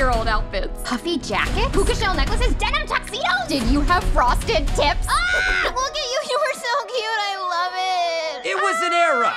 your old outfits. Puffy jackets? Puka shell necklaces? Denim tuxedos? Did you have frosted tips? Ah! Look at you, you were so cute, I love it. It was an era.